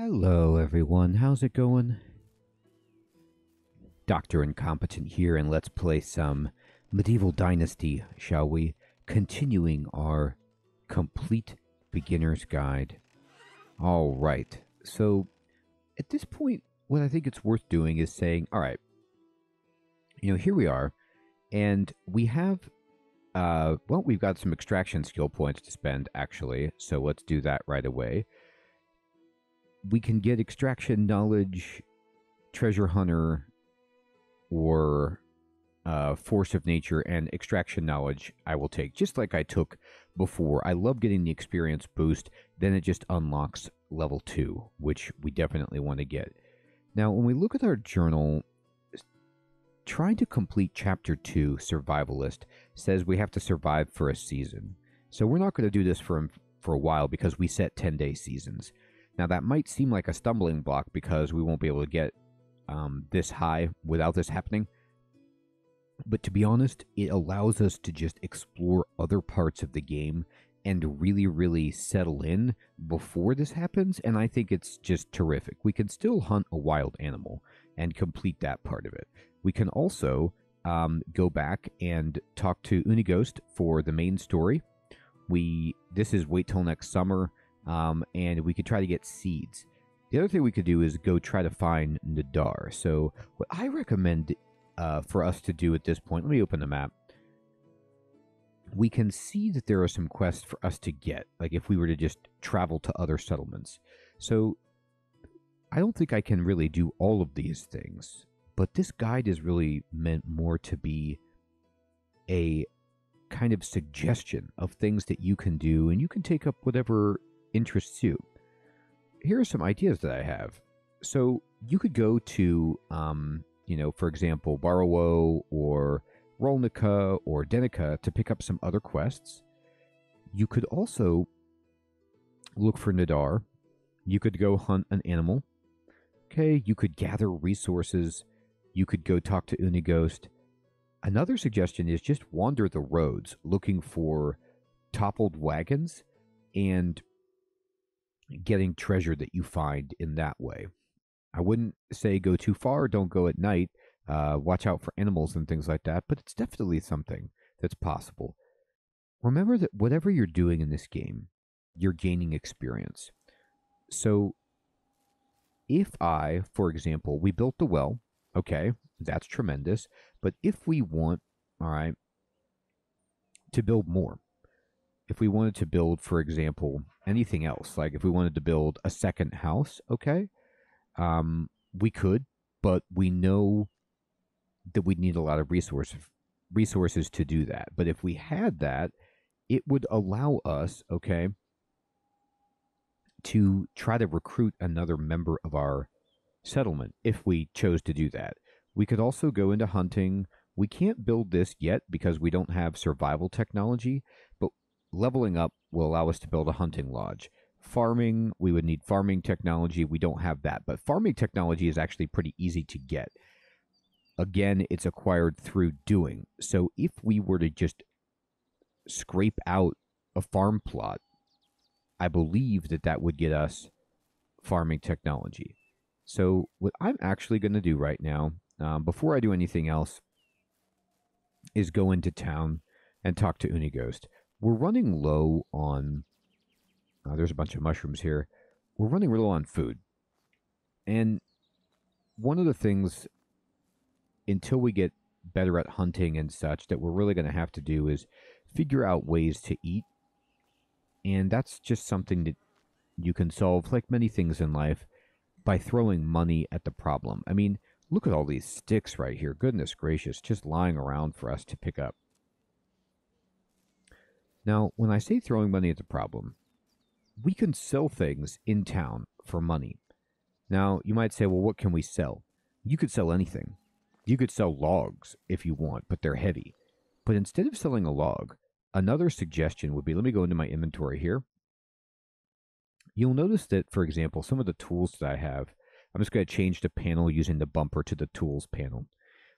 Hello, everyone. How's it going? Dr. Incompetent here, and let's play some Medieval Dynasty, shall we? Continuing our complete beginner's guide. All right. So, at this point, what I think it's worth doing is saying, all right, you know, here we are, and we have, uh, well, we've got some extraction skill points to spend, actually. So let's do that right away we can get extraction knowledge, treasure hunter, or uh, force of nature and extraction knowledge. I will take just like I took before. I love getting the experience boost. Then it just unlocks level two, which we definitely want to get. Now, when we look at our journal, trying to complete chapter two, survivalist, says we have to survive for a season. So we're not going to do this for for a while because we set 10 day seasons. Now, that might seem like a stumbling block because we won't be able to get um, this high without this happening. But to be honest, it allows us to just explore other parts of the game and really, really settle in before this happens. And I think it's just terrific. We can still hunt a wild animal and complete that part of it. We can also um, go back and talk to Uniegost for the main story. We this is wait till next summer um, and we could try to get seeds. The other thing we could do is go try to find Nadar. So, what I recommend uh, for us to do at this point, let me open the map. We can see that there are some quests for us to get, like if we were to just travel to other settlements. So, I don't think I can really do all of these things, but this guide is really meant more to be a kind of suggestion of things that you can do, and you can take up whatever interests you. Here are some ideas that I have. So you could go to, um, you know, for example, Barrow or Rolnica or Denica to pick up some other quests. You could also look for Nadar. You could go hunt an animal. Okay, you could gather resources. You could go talk to Uniegost. Another suggestion is just wander the roads looking for toppled wagons and getting treasure that you find in that way. I wouldn't say go too far, don't go at night, uh, watch out for animals and things like that, but it's definitely something that's possible. Remember that whatever you're doing in this game, you're gaining experience. So, if I, for example, we built the well, okay, that's tremendous, but if we want, all right, to build more, if we wanted to build, for example, anything else, like if we wanted to build a second house, okay, um, we could, but we know that we'd need a lot of resources resources to do that. But if we had that, it would allow us, okay, to try to recruit another member of our settlement if we chose to do that. We could also go into hunting. We can't build this yet because we don't have survival technology, leveling up will allow us to build a hunting lodge. Farming, we would need farming technology. We don't have that, but farming technology is actually pretty easy to get. Again, it's acquired through doing. So if we were to just scrape out a farm plot, I believe that that would get us farming technology. So what I'm actually going to do right now, um, before I do anything else, is go into town and talk to Uniegost. We're running low on. Uh, there's a bunch of mushrooms here. We're running low on food. And one of the things, until we get better at hunting and such, that we're really going to have to do is figure out ways to eat. And that's just something that you can solve, like many things in life, by throwing money at the problem. I mean, look at all these sticks right here. Goodness gracious, just lying around for us to pick up. Now, when I say throwing money at the problem, we can sell things in town for money. Now, you might say, well, what can we sell? You could sell anything. You could sell logs if you want, but they're heavy. But instead of selling a log, another suggestion would be let me go into my inventory here. You'll notice that, for example, some of the tools that I have, I'm just going to change the panel using the bumper to the tools panel.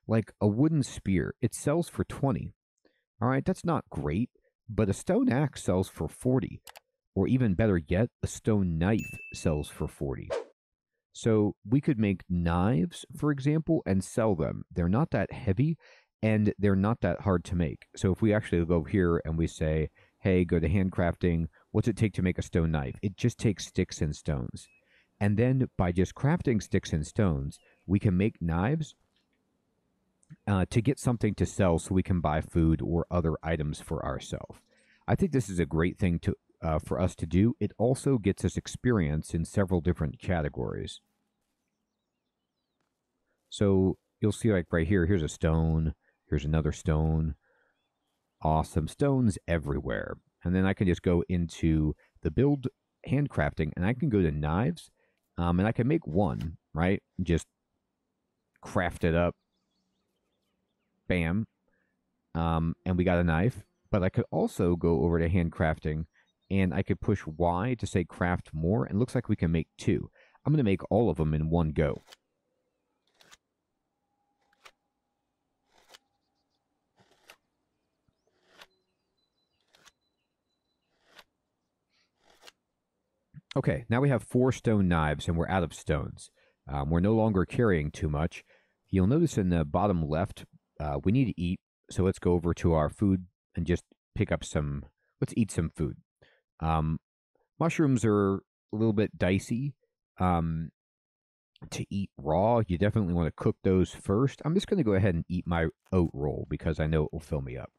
Like a wooden spear, it sells for 20. All right, that's not great, but a stone axe sells for 40. Or even better yet, a stone knife sells for 40. So we could make knives, for example, and sell them. They're not that heavy and they're not that hard to make. So if we actually go here and we say, hey, go to handcrafting, what's it take to make a stone knife? It just takes sticks and stones. And then by just crafting sticks and stones, we can make knives uh, to get something to sell so we can buy food or other items for ourselves. I think this is a great thing to uh, for us to do. It also gets us experience in several different categories. So you'll see like right here, here's a stone, here's another stone. Awesome stones everywhere. And then I can just go into the build handcrafting and I can go to knives um, and I can make one, right? Just craft it up. Bam. Um, and we got a knife. But I could also go over to handcrafting and I could push Y to say craft more, and looks like we can make two. I'm going to make all of them in one go. Okay, now we have four stone knives and we're out of stones. Um, we're no longer carrying too much. You'll notice in the bottom left, uh, we need to eat. So let's go over to our food and just pick up some, let's eat some food. Um, mushrooms are a little bit dicey um, to eat raw. You definitely want to cook those first. I'm just going to go ahead and eat my oat roll because I know it will fill me up.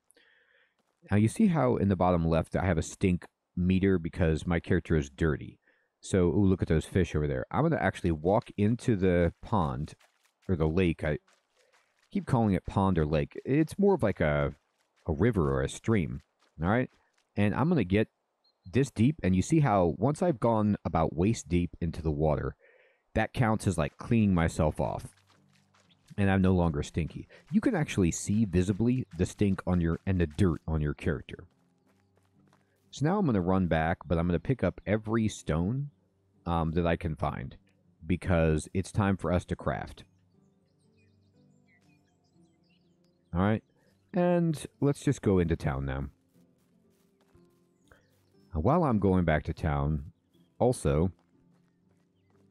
Now, you see how in the bottom left I have a stink meter because my character is dirty. So, ooh, look at those fish over there. I'm going to actually walk into the pond or the lake. I keep calling it pond or lake. It's more of like a, a river or a stream. All right. And I'm going to get this deep, and you see how once I've gone about waist deep into the water, that counts as like cleaning myself off. And I'm no longer stinky. You can actually see visibly the stink on your and the dirt on your character. So now I'm going to run back, but I'm going to pick up every stone um, that I can find because it's time for us to craft. All right. And let's just go into town now. While I'm going back to town, also,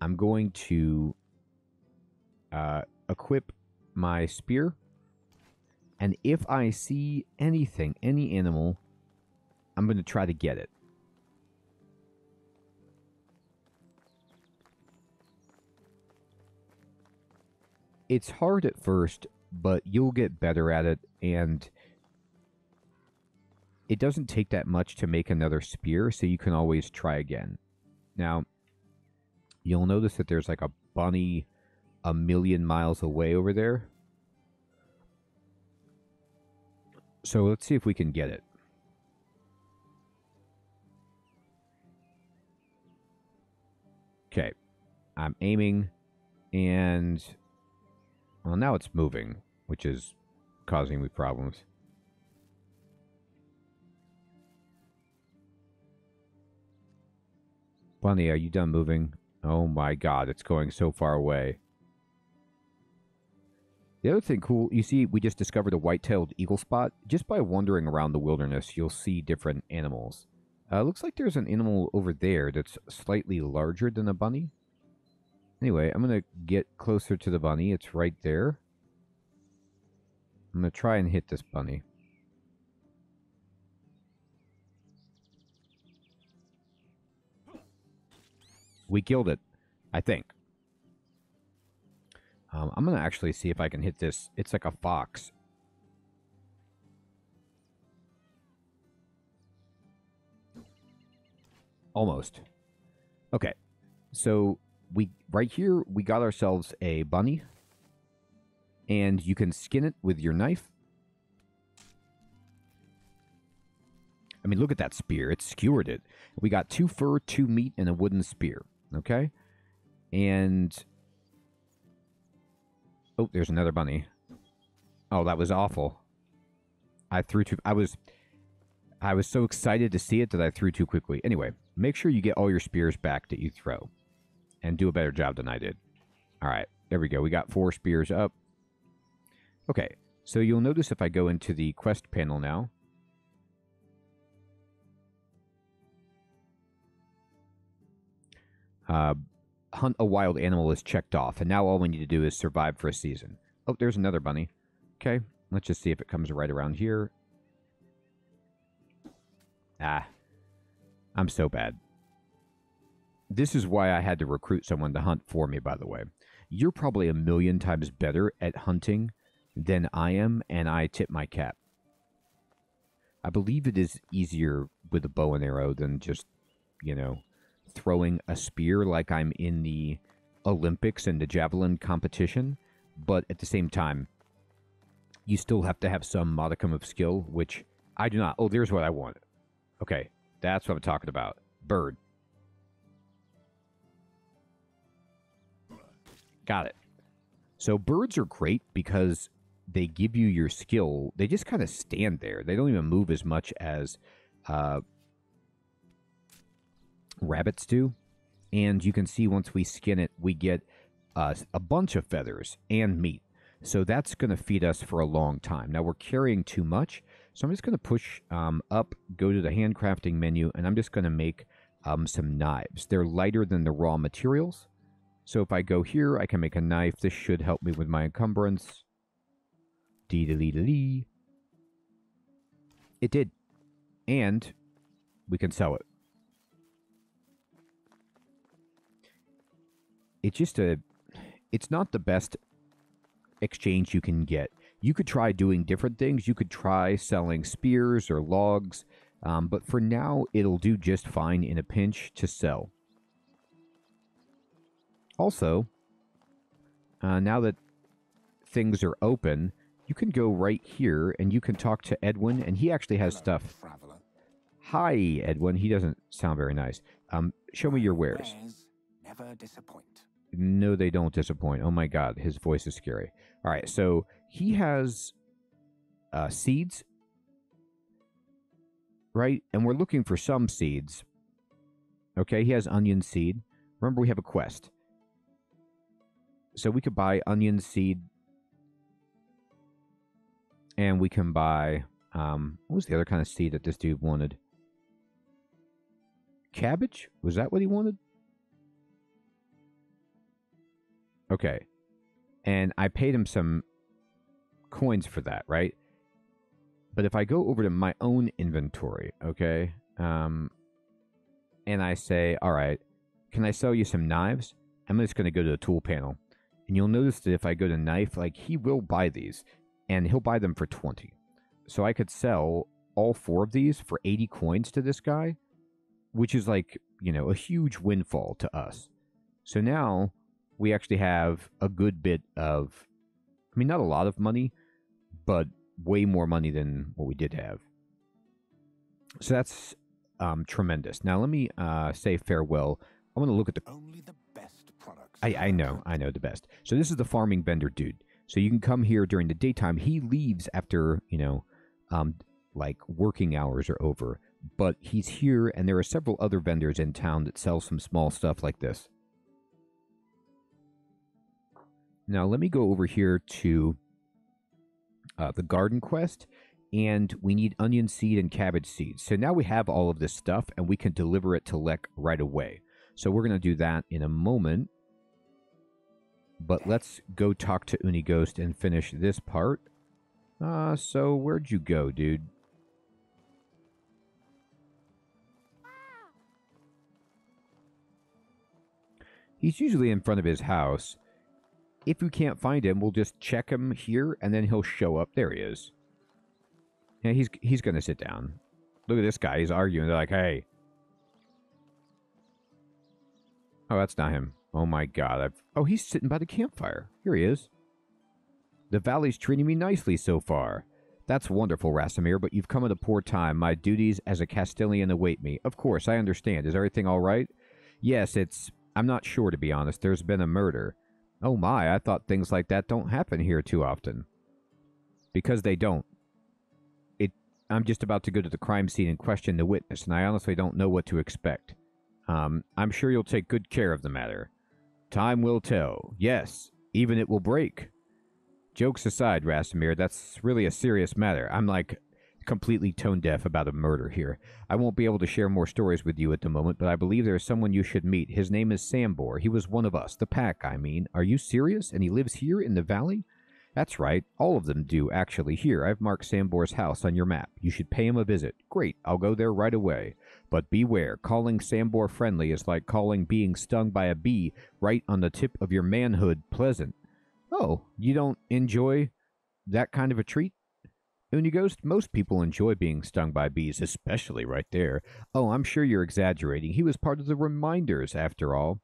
I'm going to uh, equip my spear. And if I see anything, any animal, I'm going to try to get it. It's hard at first, but you'll get better at it. And it doesn't take that much to make another spear, so you can always try again. Now, you'll notice that there's like a bunny a million miles away over there. So let's see if we can get it. Okay. I'm aiming and well now it's moving, which is causing me problems. Bunny, are you done moving? Oh my god, it's going so far away. The other thing cool, you see, we just discovered a white-tailed eagle spot. Just by wandering around the wilderness, you'll see different animals. Uh, looks like there's an animal over there that's slightly larger than a bunny. Anyway, I'm going to get closer to the bunny. It's right there. I'm going to try and hit this bunny. We killed it, I think. Um, I'm going to actually see if I can hit this. It's like a fox. Almost. Okay. So we right here we got ourselves a bunny. And you can skin it with your knife. I mean, look at that spear. It skewered it. We got two fur, two meat, and a wooden spear. Okay? And... Oh, there's another bunny. Oh, that was awful. I threw too... I was... I was so excited to see it that I threw too quickly. Anyway, make sure you get all your spears back that you throw. And do a better job than I did. Alright, there we go. We got four spears up. Okay, so you'll notice if I go into the quest panel now, Uh, hunt a wild animal is checked off, and now all we need to do is survive for a season. Oh, there's another bunny. Okay, let's just see if it comes right around here. Ah, I'm so bad. This is why I had to recruit someone to hunt for me, by the way. You're probably a million times better at hunting than I am, and I tip my cap. I believe it is easier with a bow and arrow than just, you know, throwing a spear like I'm in the Olympics and the javelin competition. But at the same time, you still have to have some modicum of skill, which I do not. Oh, there's what I want. Okay, that's what I'm talking about. Bird. Got it. So birds are great because they give you your skill. They just kind of stand there. They don't even move as much as uh, rabbits do. And you can see once we skin it, we get uh, a bunch of feathers and meat. So that's going to feed us for a long time. Now we're carrying too much. So I'm just going to push um, up, go to the handcrafting menu, and I'm just going to make um, some knives. They're lighter than the raw materials. So if I go here, I can make a knife. This should help me with my encumbrance. Dee dee dee. It did. And we can sell it. It's just a it's not the best exchange you can get. You could try doing different things. You could try selling spears or logs, um, but for now, it'll do just fine in a pinch to sell. Also, uh, now that things are open, you can go right here and you can talk to Edwin, and he actually has Hello, stuff. traveler. Hi, Edwin. He doesn't sound very nice. Um, show me your wares. Wares never disappoint. No, they don't disappoint. Oh my god, his voice is scary. All right, so he has uh, seeds, right? And we're looking for some seeds. Okay, he has onion seed. Remember, we have a quest. So we could buy onion seed. And we can buy. Um, what was the other kind of seed that this dude wanted? Cabbage? Was that what he wanted? Okay. And I paid him some coins for that, right? But if I go over to my own inventory, okay, um, and I say, all right, can I sell you some knives? I'm just going to go to the tool panel. And you'll notice that if I go to knife, like he will buy these and he'll buy them for 20. So I could sell all four of these for 80 coins to this guy, which is like, you know, a huge windfall to us. So now we actually have a good bit of, I mean, not a lot of money, but way more money than what we did have. So that's um, tremendous. Now let me uh, say farewell. I want to look at the. I, I know, I know the best. So this is the farming vendor dude. So you can come here during the daytime. He leaves after you know, um, like working hours are over. But he's here, and there are several other vendors in town that sell some small stuff like this. Now, let me go over here to uh, the garden quest, and we need onion seed and cabbage seeds. So now we have all of this stuff, and we can deliver it to Lek right away. So we're going to do that in a moment. But let's go talk to Uniegost and finish this part. Uh, so where'd you go, dude? He's usually in front of his house. If we can't find him, we'll just check him here, and then he'll show up. There he is. Yeah, he's he's gonna sit down. Look at this guy. He's arguing. They're like, "Hey." Oh, that's not him. Oh my God! I've... Oh, he's sitting by the campfire. Here he is. The valley's treating me nicely so far. That's wonderful, Racimir, but you've come at a poor time. My duties as a castellan await me. Of course, I understand. Is everything all right? Yes, it's. I'm not sure, to be honest. There's been a murder. Oh my, I thought things like that don't happen here too often. Because they don't. It I'm just about to go to the crime scene and question the witness, and I honestly don't know what to expect. Um, I'm sure you'll take good care of the matter. Time will tell. Yes, even it will break. Jokes aside, Racimir, that's really a serious matter. I'm like completely tone deaf about a murder here. I won't be able to share more stories with you at the moment, but I believe there is someone you should meet. His name is Sambor. He was one of us, the pack, I mean. Are you serious? And he lives here in the valley? That's right. All of them do, actually. Here, I've marked Sambor's house on your map. You should pay him a visit. Great, I'll go there right away. But beware, calling Sambor friendly is like calling being stung by a bee right on the tip of your manhood pleasant. Oh, you don't enjoy that kind of a treat? Uniegost, most people enjoy being stung by bees, especially right there. Oh, I'm sure you're exaggerating. He was part of the reminders, after all.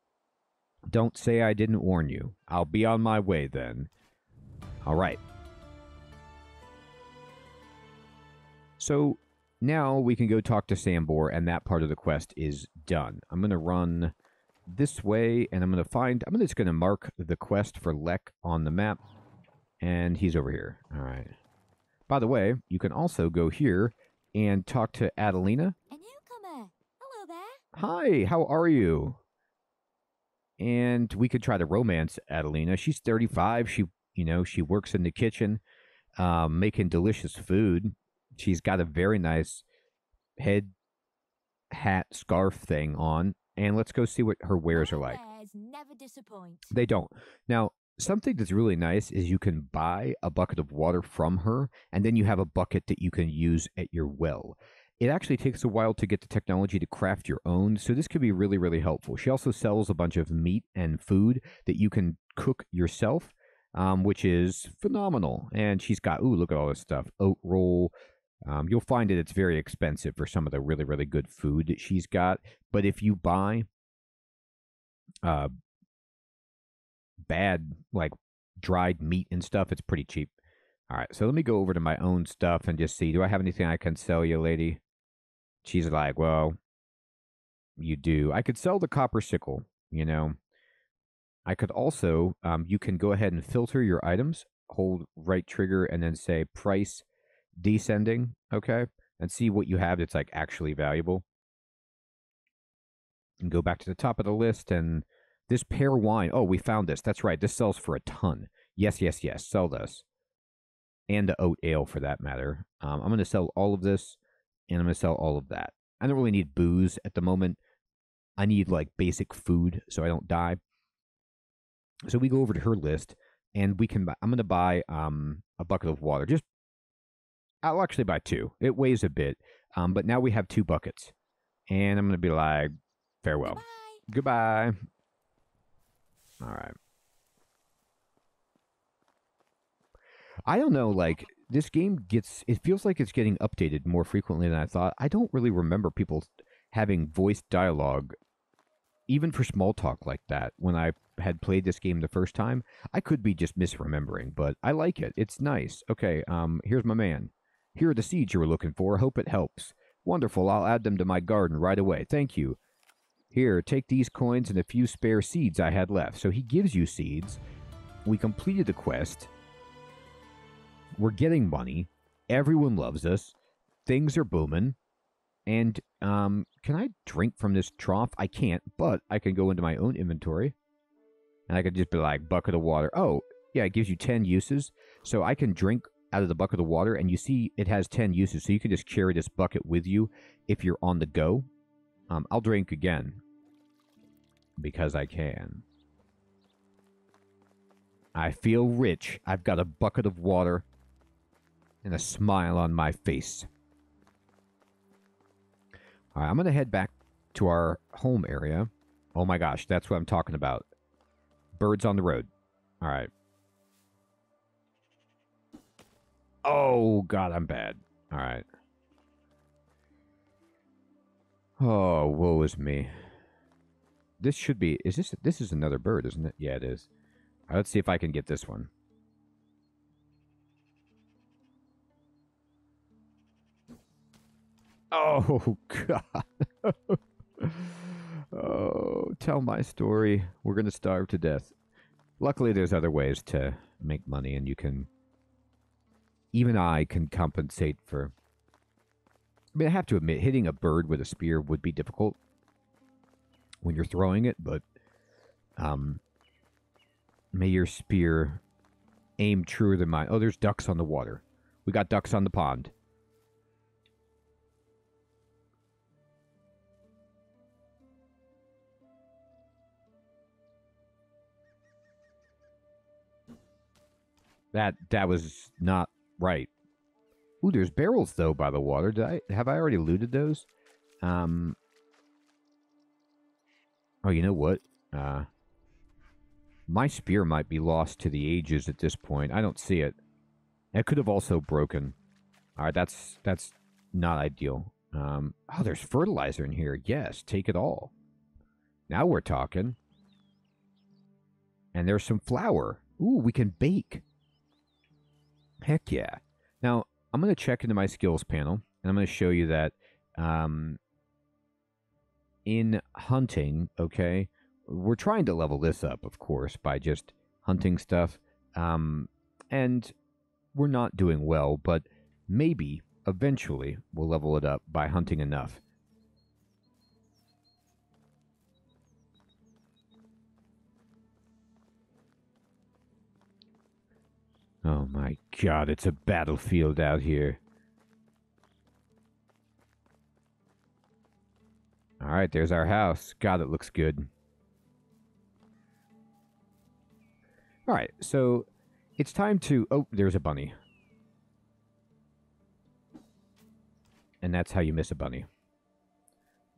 Don't say I didn't warn you. I'll be on my way then. All right. So now we can go talk to Sambor, and that part of the quest is done. I'm going to run this way, and I'm going to find... I'm just going to mark the quest for Lek on the map, and he's over here. All right. By the way, you can also go here and talk to Adelina. A newcomer. Hello there. Hi, how are you? And we could try to romance Adelina. She's 35. She, you know, she works in the kitchen, um, making delicious food. She's got a very nice head hat scarf thing on. And let's go see what her wares are like. They don't. Now, something that's really nice is you can buy a bucket of water from her, and then you have a bucket that you can use at your well. It actually takes a while to get the technology to craft your own, so this could be really, really helpful. She also sells a bunch of meat and food that you can cook yourself, um, which is phenomenal. And she's got, ooh, look at all this stuff oat roll. Um, you'll find that it's very expensive for some of the really, really good food that she's got. But if you buy uh, bad like dried meat and stuff, it's pretty cheap. All right, so let me go over to my own stuff and just see. Do I have anything I can sell you, lady? She's like, well, you do. I could sell the copper sickle. You know, I could also. Um, you can go ahead and filter your items. Hold right trigger and then say price descending. Okay, and see what you have that's like actually valuable. And go back to the top of the list and this pear wine. Oh, we found this. That's right. This sells for a ton. Yes, yes, yes. Sell this. And the oat ale for that matter. Um, I'm going to sell all of this and I'm going to sell all of that. I don't really need booze at the moment. I need like basic food so I don't die. So we go over to her list and we can buy, I'm going to buy um, a bucket of water. Just, I'll actually buy two. It weighs a bit. Um, but now we have two buckets. And I'm going to be like, farewell. Bye. Goodbye. All right. I don't know, like, this game gets, it feels like it's getting updated more frequently than I thought. I don't really remember people having voice dialogue, even for small talk like that, when I had played this game the first time. I could be just misremembering, but I like it. It's nice. Okay, um, here's my man. Here are the seeds you were looking for. Hope it helps. Wonderful. I'll add them to my garden right away. Thank you. Here, take these coins and a few spare seeds I had left. So he gives you seeds. We completed the quest. We're getting money. Everyone loves us. Things are booming. And um, can I drink from this trough? I can't, but I can go into my own inventory. And I could just be like, bucket of water. Oh, yeah, it gives you 10 uses. So I can drink out of the bucket of water, and you see it has 10 uses. So you can just carry this bucket with you if you're on the go. Um, I'll drink again because I can. I feel rich. I've got a bucket of water and a smile on my face. All right, I'm going to head back to our home area. Oh my gosh, that's what I'm talking about. Birds on the road. All right. Oh, God, I'm bad. All right. Oh, woe is me. This should be. Is this? This is another bird, isn't it? Yeah, it is. Let's see if I can get this one. Oh God. oh, tell my story. We're gonna starve to death. Luckily, there's other ways to make money, and you can. Even I can compensate for. I mean, I have to admit, hitting a bird with a spear would be difficult when you're throwing it, but um, may your spear aim truer than mine. Oh, there's ducks on the water. We got ducks on the pond. That that was not right. Ooh, there's barrels though by the water. Did I have I already looted those? Um. Oh, you know what? Uh, my spear might be lost to the ages at this point. I don't see it. It could have also broken. All right, that's that's not ideal. Um, oh, there's fertilizer in here. Yes, take it all. Now we're talking. And there's some flour. Ooh, we can bake. Heck yeah. Now, I'm going to check into my skills panel, and I'm going to show you that um, in hunting, okay, we're trying to level this up, of course, by just hunting stuff. Um, and we're not doing well, but maybe eventually we'll level it up by hunting enough. Oh my god, it's a battlefield out here. Alright, there's our house. God, it looks good. Alright, so it's time to... Oh, there's a bunny. And that's how you miss a bunny.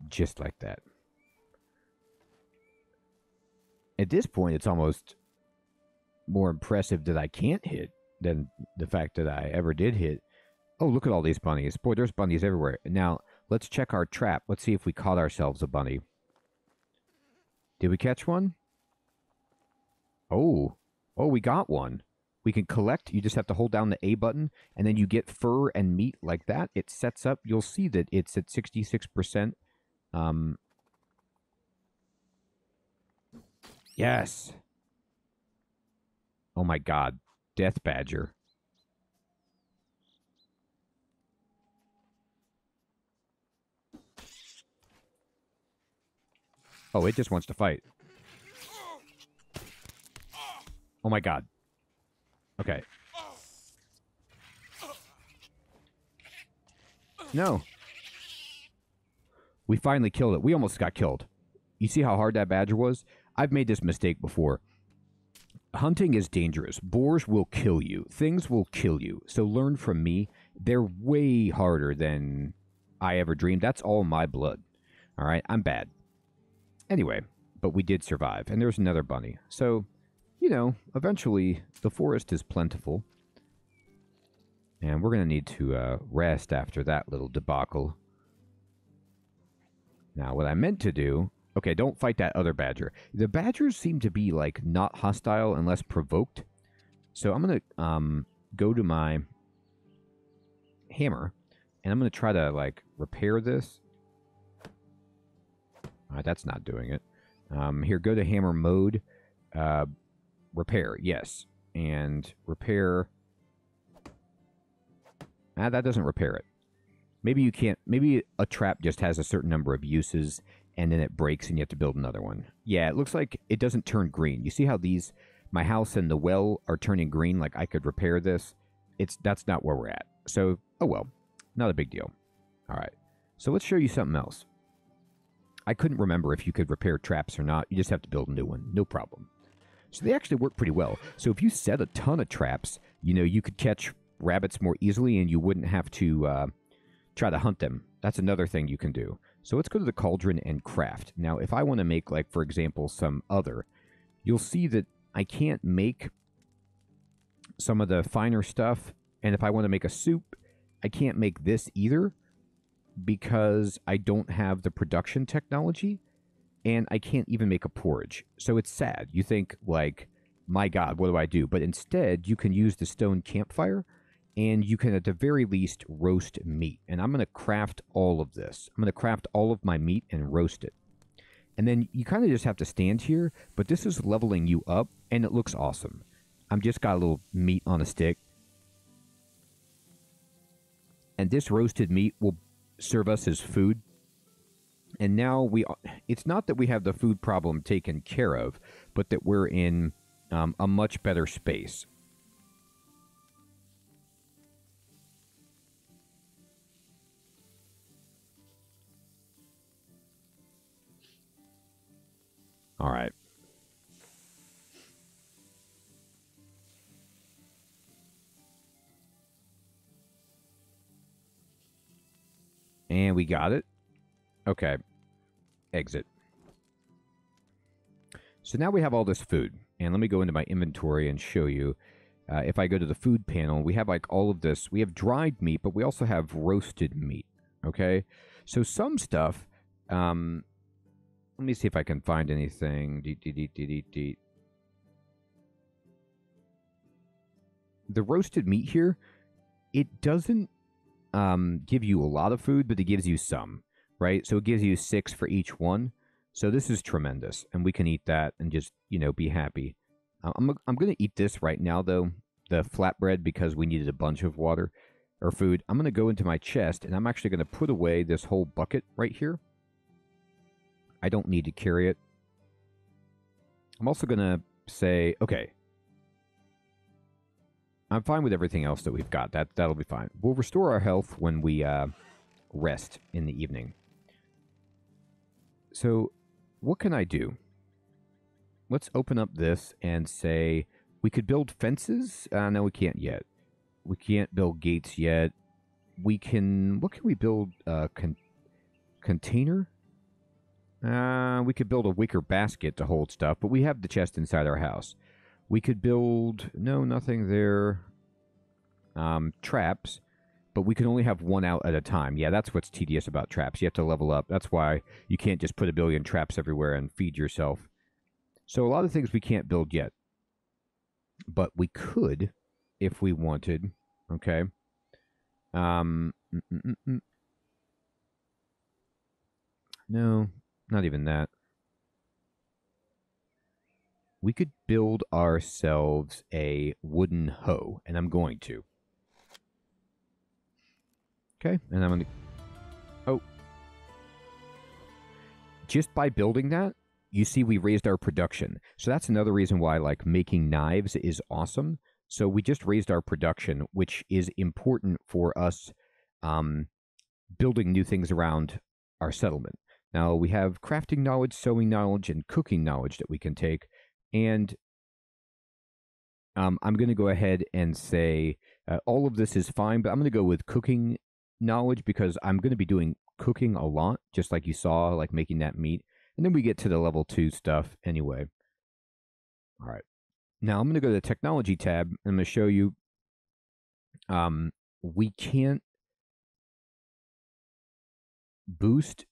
Just like that. At this point, it's almost more impressive that I can't hit than the fact that I ever did hit. Oh, look at all these bunnies. Boy, there's bunnies everywhere. Now, let's check our trap. Let's see if we caught ourselves a bunny. Did we catch one? Oh. Oh, we got one. We can collect. You just have to hold down the A button, and then you get fur and meat like that. It sets up. You'll see that it's at 66%. Um, yes. Oh my god. Death Badger. Oh, it just wants to fight. Oh my god. Okay. No. We finally killed it. We almost got killed. You see how hard that badger was? I've made this mistake before. Hunting is dangerous. Boars will kill you. Things will kill you. So learn from me. They're way harder than I ever dreamed. That's all my blood. All right, I'm bad. Anyway, but we did survive, and there's another bunny. So, you know, eventually the forest is plentiful. And we're going to need to uh, rest after that little debacle. Now, what I meant to do Okay, don't fight that other badger. The badgers seem to be like not hostile unless provoked. So I'm gonna um, go to my hammer and I'm gonna try to like repair this. Alright, that's not doing it. Um, here, go to hammer mode. Uh, repair, yes. And repair. Ah, that doesn't repair it. Maybe you can't. Maybe a trap just has a certain number of uses and then it breaks and you have to build another one. Yeah, it looks like it doesn't turn green. You see how these, my house and the well are turning green? Like I could repair this. It's That's not where we're at. So, oh well, not a big deal. All right. So let's show you something else. I couldn't remember if you could repair traps or not. You just have to build a new one. No problem. So they actually work pretty well. So if you set a ton of traps, you know, you could catch rabbits more easily and you wouldn't have to uh, try to hunt them. That's another thing you can do. So let's go to the cauldron and craft. Now, if I want to make, like, for example, some other, you'll see that I can't make some of the finer stuff. And if I want to make a soup, I can't make this either because I don't have the production technology and I can't even make a porridge. So it's sad. You think, like, my God, what do I do? But instead, you can use the stone campfire and you can at the very least roast meat. And I'm going to craft all of this. I'm going to craft all of my meat and roast it. And then you kind of just have to stand here, but this is leveling you up and it looks awesome. I'm just got a little meat on a stick. And this roasted meat will serve us as food. And now we it's not that we have the food problem taken care of, but that we're in um, a much better space. All right. And we got it. Okay. Exit. So now we have all this food. And let me go into my inventory and show you. Uh, if I go to the food panel, we have like all of this. We have dried meat, but we also have roasted meat. Okay. So some stuff um, let me see if I can find anything. Deet, deet, deet, deet. The roasted meat here, it doesn't um, give you a lot of food, but it gives you some, right? So it gives you six for each one. So this is tremendous, and we can eat that and just you know be happy. Uh, I'm I'm gonna eat this right now though, the flatbread because we needed a bunch of water or food. I'm gonna go into my chest and I'm actually gonna put away this whole bucket right here. I don't need to carry it. I'm also gonna say okay. I'm fine with everything else that we've got. That that'll be fine. We'll restore our health when we uh, rest in the evening. So, what can I do? Let's open up this and say we could build fences. Uh, no, we can't yet. We can't build gates yet. We can. What can we build? Uh, con- container. Uh, we could build a wicker basket to hold stuff, but we have the chest inside our house. We could build no nothing there. Um, traps, but we can only have one out at a time. Yeah, that's what's tedious about traps. You have to level up. That's why you can't just put a billion traps everywhere and feed yourself. So a lot of things we can't build yet, but we could if we wanted. Okay. Um. mm, mm, mm. No, not even that. We could build ourselves a wooden hoe, and I'm going to. Okay, and I'm going to. Oh. Just by building that, you see we raised our production. So that's another reason why, like, making knives is awesome. So we just raised our production, which is important for us um, building new things around our settlement. Now we have crafting knowledge, sewing knowledge, and cooking knowledge that we can take. And um, I'm going to go ahead and say uh, all of this is fine, but I'm going to go with cooking knowledge because I'm going to be doing cooking a lot, just like you saw, like making that meat. And then we get to the level two stuff anyway. All right. Now I'm going to go to the technology tab. I'm going to show you. Um, we can't boost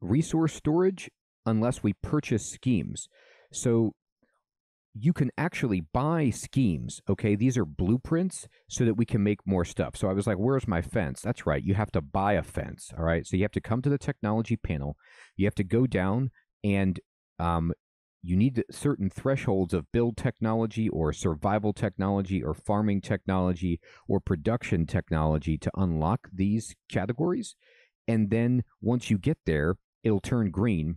resource storage unless we purchase schemes. So you can actually buy schemes. Okay, these are blueprints so that we can make more stuff. So I was like, where's my fence? That's right. You have to buy a fence. All right. So you have to come to the technology panel. You have to go down and um, you need certain thresholds of build technology or survival technology or farming technology or production technology to unlock these categories. And then once you get there, it'll turn green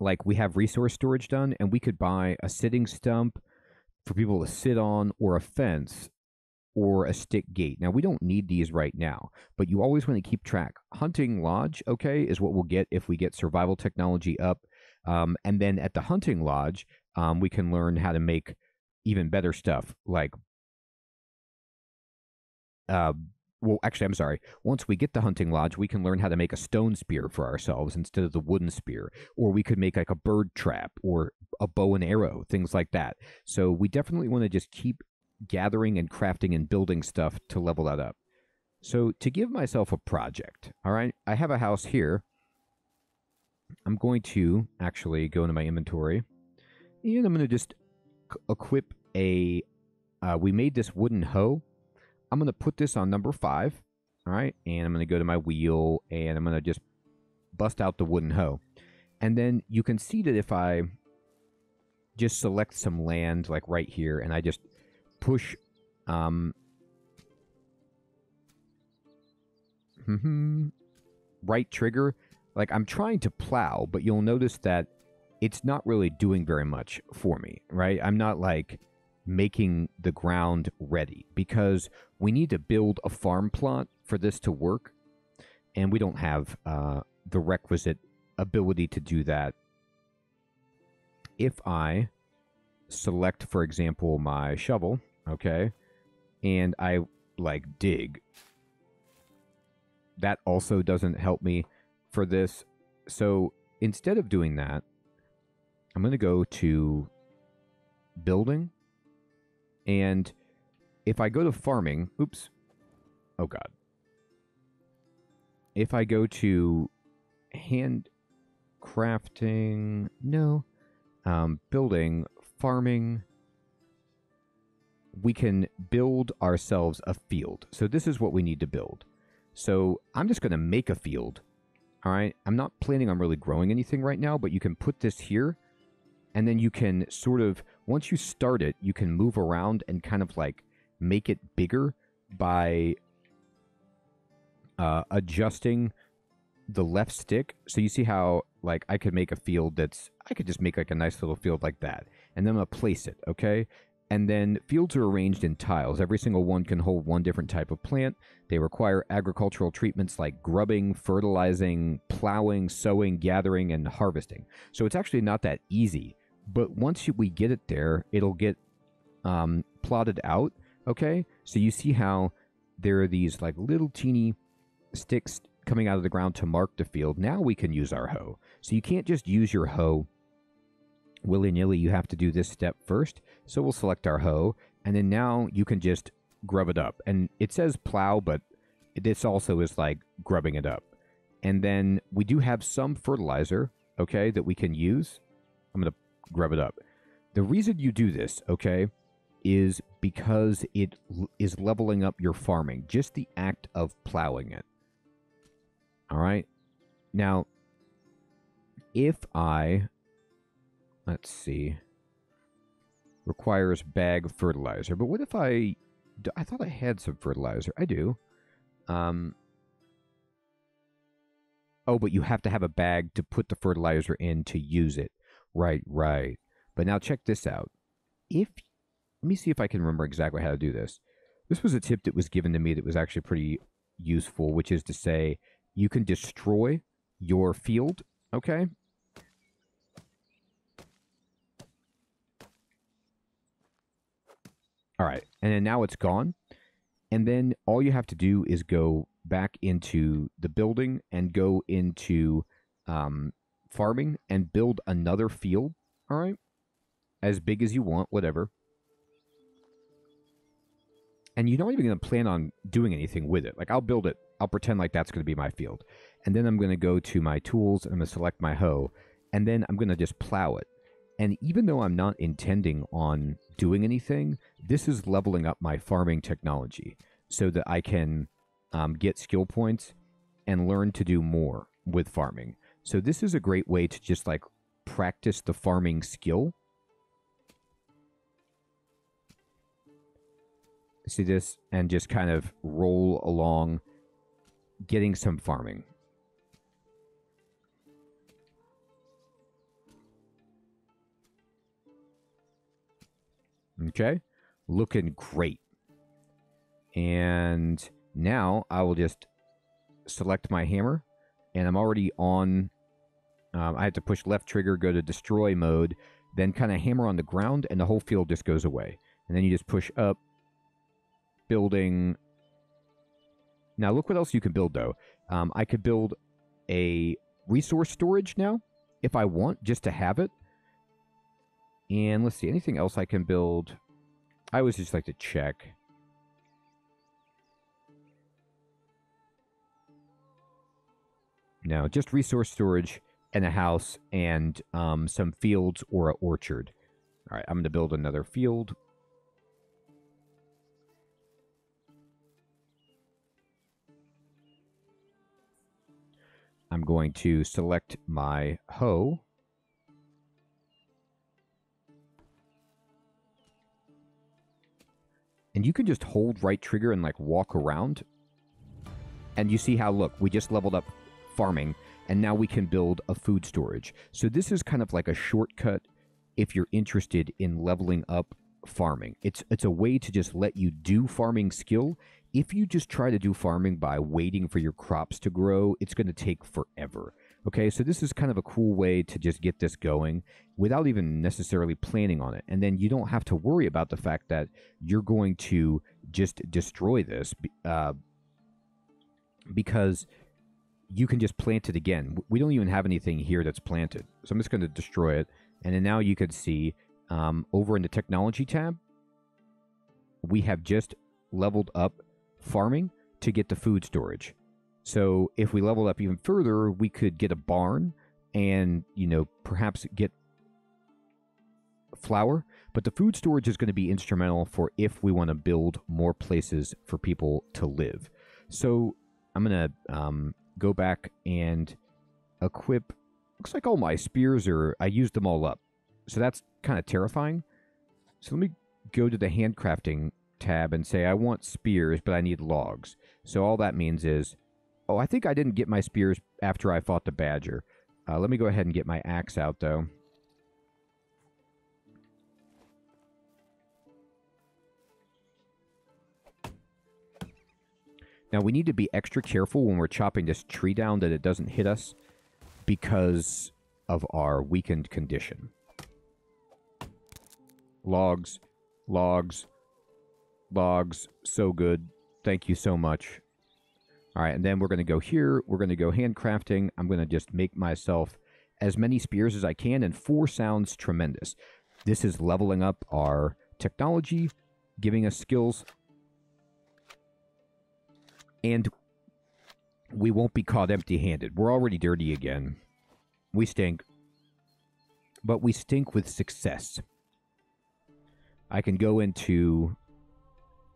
like we have resource storage done and we could buy a sitting stump for people to sit on or a fence or a stick gate. Now we don't need these right now, but you always want to keep track. Hunting lodge, okay, is what we'll get if we get survival technology up. Um, and then at the hunting lodge, um, we can learn how to make even better stuff like uh, well, actually, I'm sorry. Once we get the hunting lodge, we can learn how to make a stone spear for ourselves instead of the wooden spear, or we could make like a bird trap or a bow and arrow, things like that. So we definitely want to just keep gathering and crafting and building stuff to level that up. So to give myself a project, all right, I have a house here. I'm going to actually go into my inventory, and I'm going to just equip a. Uh, we made this wooden hoe I'm going to put this on number five. All right. And I'm going to go to my wheel and I'm going to just bust out the wooden hoe. And then you can see that if I just select some land like right here and I just push um, right trigger, like I'm trying to plow, but you'll notice that it's not really doing very much for me, right? I'm not like making the ground ready because we need to build a farm plot for this to work, and we don't have uh, the requisite ability to do that. If I select, for example, my shovel, okay, and I like dig, that also doesn't help me for this. So instead of doing that, I'm going to go to building. And if I go to farming, oops. Oh, God. If I go to hand crafting, no, um, building, farming, we can build ourselves a field. So this is what we need to build. So I'm just going to make a field. All right. I'm not planning on really growing anything right now, but you can put this here. And then you can sort of, once you start it, you can move around and kind of like make it bigger by uh, adjusting the left stick. So you see how like I could make a field that's I could just make like a nice little field like that. And then I'm gonna place it, okay? And then fields are arranged in tiles. Every single one can hold one different type of plant. They require agricultural treatments like grubbing, fertilizing, plowing, sowing, gathering, and harvesting. So it's actually not that easy. But once we get it there, it'll get um, plotted out. Okay, so you see how there are these like little teeny sticks coming out of the ground to mark the field. Now we can use our hoe. So you can't just use your hoe willy nilly. You have to do this step first. So we'll select our hoe, and then now you can just grub it up. And it says plow, but this also is like grubbing it up. And then we do have some fertilizer, okay, that we can use. I'm going to grub it up. The reason you do this, okay, is because it l- is leveling up your farming. Just the act of plowing it. All right. Now, if I, let's see, requires bag fertilizer, but what if I, I thought I had some fertilizer. I do. Um, oh, but you have to have a bag to put the fertilizer in to use it. Right, right. But now check this out. If, let me see if I can remember exactly how to do this. This was a tip that was given to me that was actually pretty useful, which is to say, you can destroy your field, okay? All right, and then now it's gone. And then all you have to do is go back into the building and go into um, farming and build another field, all right? As big as you want, whatever. And you're not even going to plan on doing anything with it. Like, I'll build it I'll pretend like that's going to be my field. And then I'm going to go to my tools and I'm going to select my hoe. And then I'm going to just plow it. And even though I'm not intending on doing anything, this is leveling up my farming technology so that I can um, get skill points and learn to do more with farming. So this is a great way to just like practice the farming skill. See this and just kind of roll along getting some farming. Okay, looking great. And now I will just select my hammer, and I'm already on. Um, I have to push left trigger, go to destroy mode, then kind of hammer on the ground, and the whole field just goes away. And then you just push up, building. Now look what else you can build though. Um, I could build a resource storage now if I want, just to have it. And let's see, anything else I can build? I always just like to check. No, just resource storage and a house and um, some fields or an orchard. All right, I'm going to build another field. I'm going to select my hoe. And you can just hold right trigger and like walk around. And you see how, look, we just leveled up farming and now we can build a food storage. So this is kind of like a shortcut if you're interested in leveling up farming. It's it's a way to just let you do farming skill. If you just try to do farming by waiting for your crops to grow, it's going to take forever. Okay, so this is kind of a cool way to just get this going without even necessarily planning on it. And then you don't have to worry about the fact that you're going to just destroy this uh, because you can just plant it again. We don't even have anything here that's planted. So I'm just going to destroy it. And then now you could see um, over in the technology tab, we have just leveled up farming to get the food storage. So if we level up even further, we could get a barn and, you know, perhaps get flour. But the food storage is going to be instrumental for if we want to build more places for people to live. So I'm going to um, go back and equip. Looks like all my spears are. I used them all up. So that's kind of terrifying. So let me go to the handcrafting tab and say I want spears, but I need logs. So all that means is, oh, I think I didn't get my spears after I fought the badger. Uh, let me go ahead and get my axe out, though. Now we need to be extra careful when we're chopping this tree down that it doesn't hit us because of our weakened condition. Logs, logs, logs, so good. Thank you so much. All right, and then we're going to go here. We're going to go handcrafting. I'm going to just make myself as many spears as I can, and four sounds tremendous. This is leveling up our technology, giving us skills and we won't be caught empty handed. We're already dirty again. We stink. But we stink with success. I can go into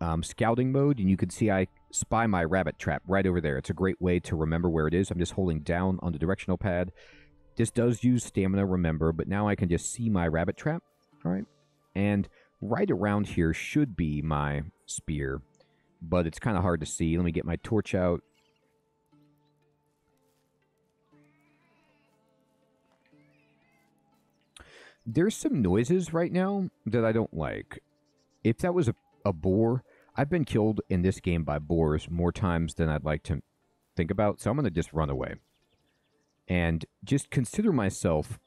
um, scouting mode, and you can see I spy my rabbit trap right over there. It's a great way to remember where it is. I'm just holding down on the directional pad. This does use stamina, remember, but now I can just see my rabbit trap. All right. And right around here should be my spear but it's kind of hard to see. Let me get my torch out. There's some noises right now that I don't like. If that was a, a boar, I've been killed in this game by boars more times than I'd like to think about, so I'm going to just run away. And just consider myself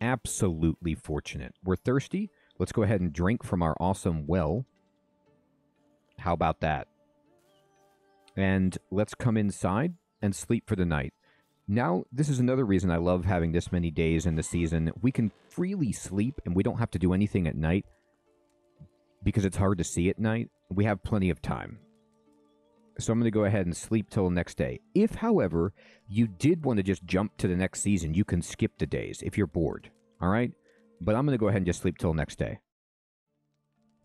absolutely fortunate. We're thirsty. Let's go ahead and drink from our awesome well. How about that? And let's come inside and sleep for the night. Now, this is another reason I love having this many days in the season. We can freely sleep and we don't have to do anything at night because it's hard to see at night. We have plenty of time. So I'm going to go ahead and sleep till next day. If, however, you did want to just jump to the next season, you can skip the days if you're bored. All right? But I'm going to go ahead and just sleep till next day.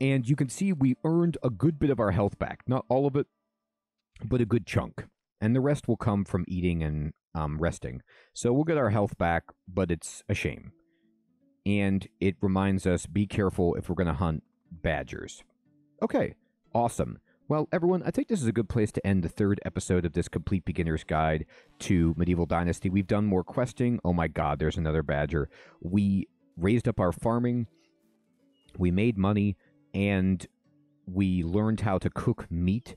And you can see we earned a good bit of our health back. Not all of it, but a good chunk. And the rest will come from eating and um, resting. So we'll get our health back, but it's a shame. And it reminds us be careful if we're going to hunt badgers. Okay, awesome. Well, everyone, I think this is a good place to end the third episode of this complete beginner's guide to Medieval Dynasty. We've done more questing. Oh my god, there's another badger. We raised up our farming. We made money and we learned how to cook meat.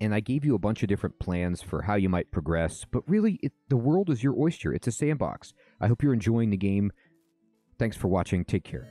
And I gave you a bunch of different plans for how you might progress, but really, it, the world is your oyster. It's a sandbox. I hope you're enjoying the game. Thanks for watching. Take care.